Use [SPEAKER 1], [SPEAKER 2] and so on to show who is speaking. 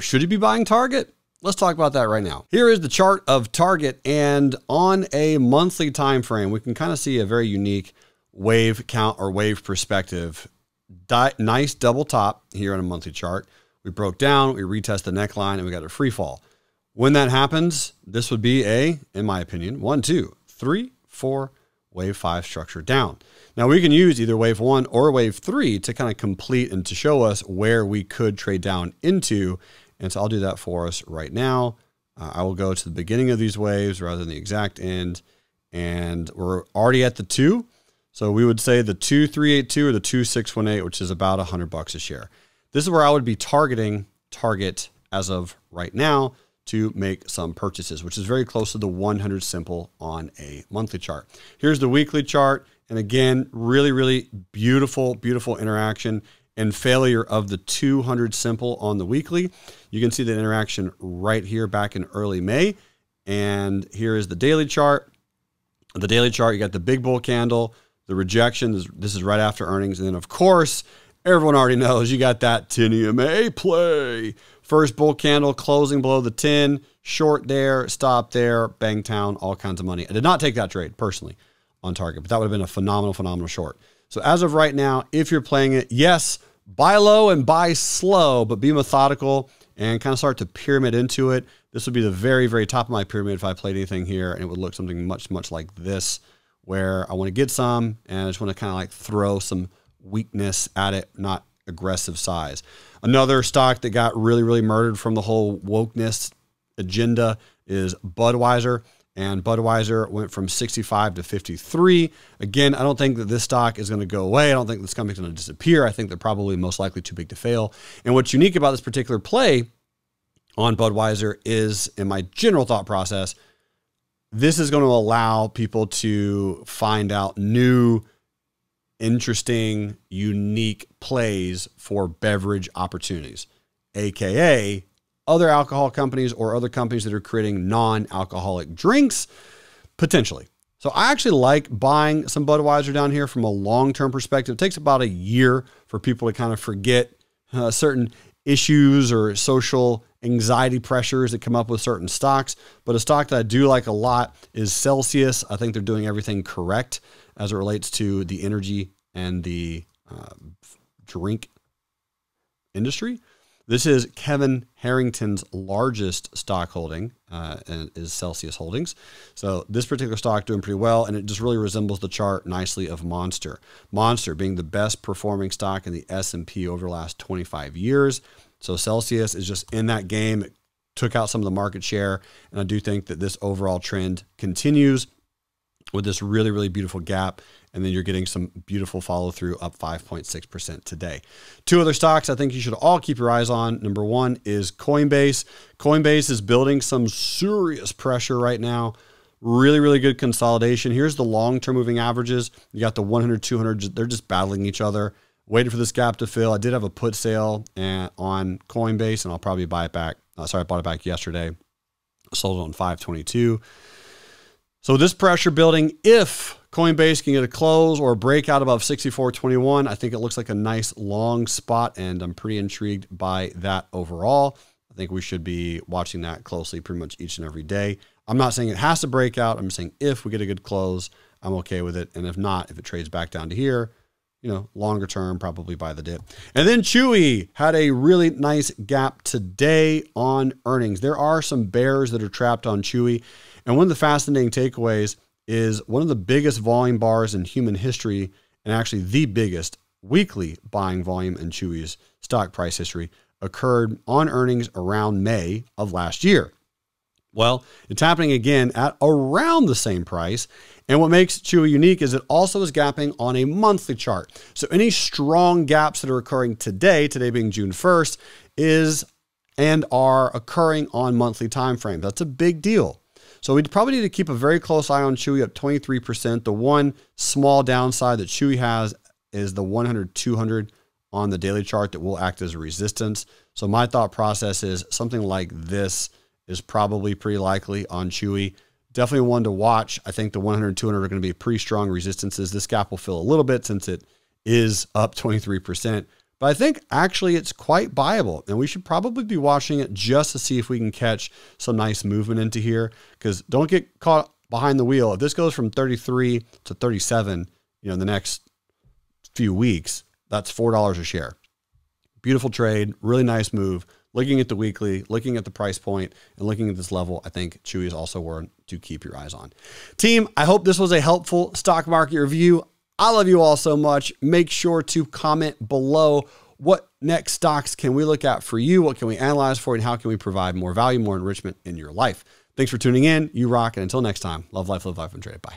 [SPEAKER 1] Should you be buying Target? Let's talk about that right now. Here is the chart of Target and on a monthly time frame, we can kind of see a very unique wave count or wave perspective. Di nice double top here on a monthly chart. We broke down, we retest the neckline, and we got a free fall. When that happens, this would be a, in my opinion, one, two, three, four, wave five structure down. Now we can use either wave one or wave three to kind of complete and to show us where we could trade down into and so I'll do that for us right now. Uh, I will go to the beginning of these waves rather than the exact end. And we're already at the two. So we would say the 2382 or the 2618, which is about 100 bucks a share. This is where I would be targeting target as of right now to make some purchases, which is very close to the 100 simple on a monthly chart. Here's the weekly chart. And again, really, really beautiful, beautiful interaction and failure of the 200 simple on the weekly. You can see the interaction right here back in early May. And here is the daily chart. The daily chart, you got the big bull candle, the rejection. This is right after earnings. And then, of course, everyone already knows you got that 10 EMA play. First bull candle closing below the 10, short there, stop there, bang town, all kinds of money. I did not take that trade personally on target, but that would have been a phenomenal, phenomenal short. So as of right now, if you're playing it, yes, buy low and buy slow, but be methodical and kind of start to pyramid into it. This would be the very, very top of my pyramid if I played anything here, and it would look something much, much like this, where I want to get some and I just want to kind of like throw some weakness at it, not aggressive size. Another stock that got really, really murdered from the whole wokeness agenda is Budweiser and Budweiser went from 65 to 53. Again, I don't think that this stock is going to go away. I don't think this company's going to disappear. I think they're probably most likely too big to fail. And what's unique about this particular play on Budweiser is, in my general thought process, this is going to allow people to find out new, interesting, unique plays for beverage opportunities, aka other alcohol companies or other companies that are creating non alcoholic drinks, potentially. So I actually like buying some Budweiser down here from a long term perspective. It takes about a year for people to kind of forget uh, certain issues or social anxiety pressures that come up with certain stocks. But a stock that I do like a lot is Celsius. I think they're doing everything correct as it relates to the energy and the uh, drink industry. This is Kevin Harrington's largest stock holding, uh, and is Celsius Holdings. So this particular stock doing pretty well, and it just really resembles the chart nicely of Monster. Monster being the best performing stock in the S&P over the last 25 years. So Celsius is just in that game. It took out some of the market share, and I do think that this overall trend continues with this really, really beautiful gap and then you're getting some beautiful follow through up 5.6% today. Two other stocks I think you should all keep your eyes on. Number one is Coinbase. Coinbase is building some serious pressure right now. Really, really good consolidation. Here's the long term moving averages. You got the 100, 200, they're just battling each other. Waiting for this gap to fill. I did have a put sale on Coinbase, and I'll probably buy it back. Uh, sorry, I bought it back yesterday. Sold it on 522. So this pressure building, if Coinbase can get a close or a breakout above 64.21. I think it looks like a nice long spot, and I'm pretty intrigued by that overall. I think we should be watching that closely pretty much each and every day. I'm not saying it has to break out. I'm saying if we get a good close, I'm okay with it. And if not, if it trades back down to here, you know, longer term, probably buy the dip. And then Chewy had a really nice gap today on earnings. There are some bears that are trapped on Chewy. And one of the fascinating takeaways is one of the biggest volume bars in human history, and actually the biggest weekly buying volume in Chewy's stock price history, occurred on earnings around May of last year. Well, it's happening again at around the same price. And what makes Chewy unique is it also is gapping on a monthly chart. So any strong gaps that are occurring today, today being June 1st, is and are occurring on monthly time frames. That's a big deal. So we probably need to keep a very close eye on Chewy up 23%. The one small downside that Chewy has is the 100, 200 on the daily chart that will act as a resistance. So my thought process is something like this is probably pretty likely on Chewy. Definitely one to watch. I think the 100, 200 are going to be pretty strong resistances. This gap will fill a little bit since it is up 23%, But I think actually it's quite buyable, and we should probably be watching it just to see if we can catch some nice movement into here. Because don't get caught behind the wheel. If this goes from 33 to 37, you know, in the next few weeks, that's four dollars a share. Beautiful trade, really nice move. Looking at the weekly, looking at the price point, and looking at this level, I think Chewy is also one to keep your eyes on. Team, I hope this was a helpful stock market review. I love you all so much. Make sure to comment below what next stocks can we look at for you? What can we analyze for you? And how can we provide more value, more enrichment in your life? Thanks for tuning in. You rock. And until next time, love life, live life, and trade. Bye.